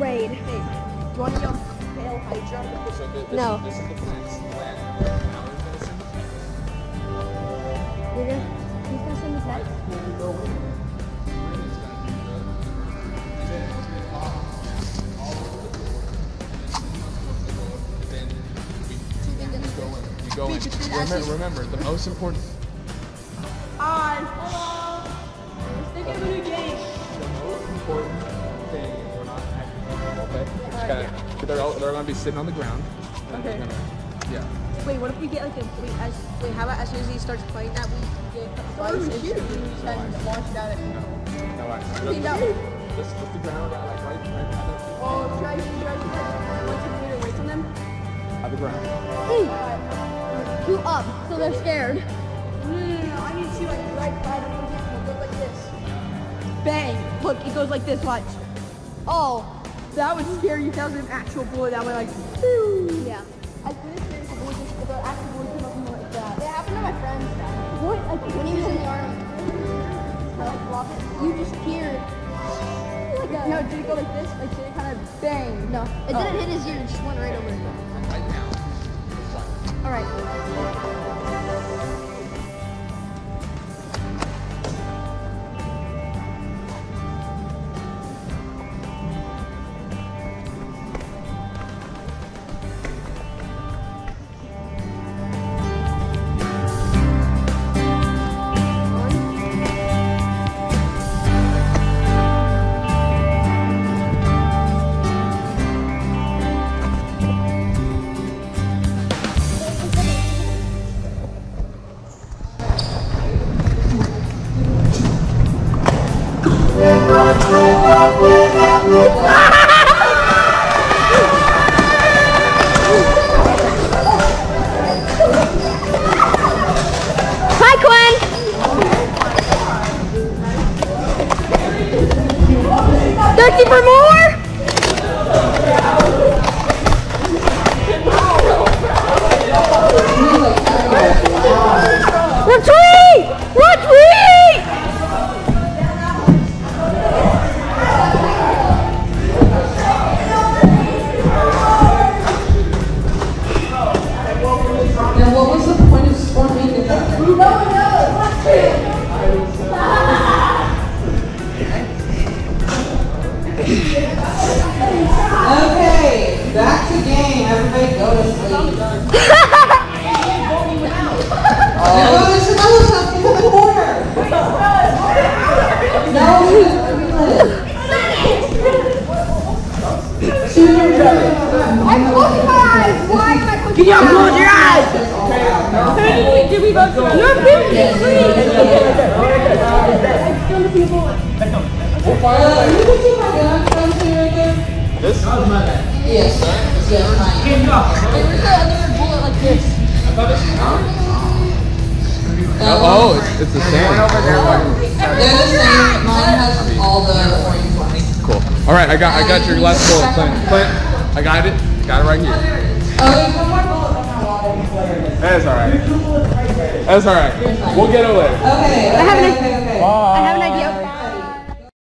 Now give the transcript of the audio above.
raid. Raid. Do you want to yell Hail Hydra? So thi- this, No. This is the We're gonna. He's gonna send us that. then we, we go in. We go in. Remember, remember, the most important Hi. Hello. Let's think of a new game. the most important thing we're not acting normal, okay? Just gotta, they're, all, they're gonna be sitting on the ground. Okay. We're gonna- yeah. Wait, what if we get like a wait, as, wait, how about as soon as he starts playing that, we get a device and shoot and launch it out at people? No, actually. Okay, no. Just, just the ground, right, like right, right oh, at the, Oh, should I, should I, should I one centimeter away from them? at the ground. Two up, so they're scared. No, no, no, no, I need to like right by the one go like this. Bang! Look, it goes like this, watch. Oh, That would scare you if that was an actual bullet that went like, Phew. yeah. I couldn't scare the bullet just, if the actual bullet came up and like that. It happened to my friend. What? When he was in the army. I like drop it. You just hear. Like a, No, did it go like this? Like, did it kind of bang? no, it didn't hit his ear. It just went right over. Thirsty for more? Uh, you can see my gun. Can I see right there? This? Yes. Yes, mine. Where's the other bullet like this? Oh, it's, it's the same. They're the same. Mine has all the orange ones. Cool. All right, I got I got your last bullet, Clint. Clint, I got it. Got it right here. That's all right. That's all right. We'll get away. Okay. I have an, okay, okay. I have an idea.